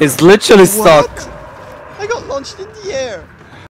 It's literally What? stuck. I got launched in the air.